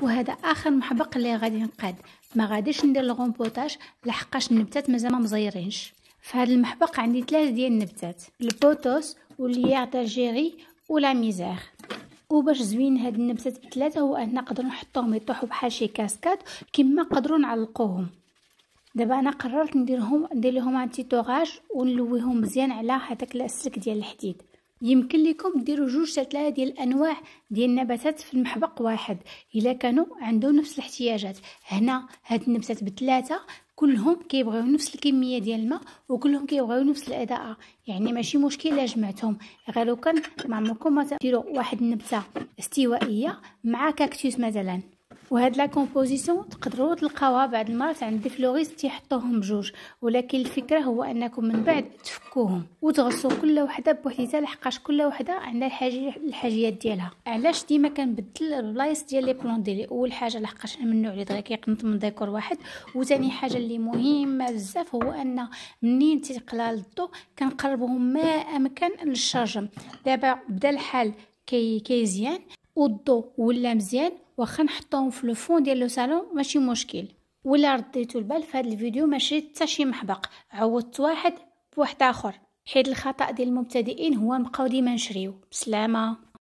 وهذا آخر محبق اللي غادي نقاد ما غاديش ندير ال rempotage لحقاش النبتات مازال ما مزيرينش. في هذا المحبق عندي ثلاثة ديال النبتات ال pothos وال lierre d'Algérie و la misère. وباش زوين هاد النبتات بثلاثة هو أن نقدر نحطهم يطيحوا بحال شي cascade كما نقدروا نعلقوهم. دابا أنا قررت نديرهم ندير لهم انتي ونلويهم مزيان على هذاك السلك ديال الحديد. يمكن لكم ديروا جوج ثلاثة ديال الأنواع ديال النباتات في المحبق واحد. إلا كانوا عندهم نفس الاحتياجات. هنا هاد النباتات بثلاثه كلهم كيبغيو نفس الكمية ديال الماء وكلهم كيبغيو نفس الاضاءه يعني ماشي مشكل إلا جمعتهم. غير لو كان ما عمركم ديروا واحد النبتة استوائية مع كاكتوس مثلا. وهاد les compositions تقدروا تلقاوها بعض المرات عند des fleuristes تيحطوهم بجوج ولكن الفكرة هو أنكم من بعد تفكوهم وتغرسوا كل وحدة بوحديتها لحقاش كل وحدة عندها الحاجة الحاجيات ديالها. علاش ديما كنبدل البلايص ديال les plantes ديالي؟ أول حاجة لحقاش من النوع اللي دغيا كيقنط من ديكور واحد وثاني حاجة اللي مهمة بزاف هو أن منين تيقلال الضو كنقربهم ما أمكن للشرجم. دابا بدا الحال كي كيزيان والضو ولا مزيان واخا نحطوهم في le fond ديال le salon ماشي مشكل. ولا رديتو البال في هذا الفيديو ماشي حتى شي محبق. عوضت واحد بواحد آخر. حيت الخطأ ديال المبتدئين هو نبقاو ديما نشريو. بسلامة.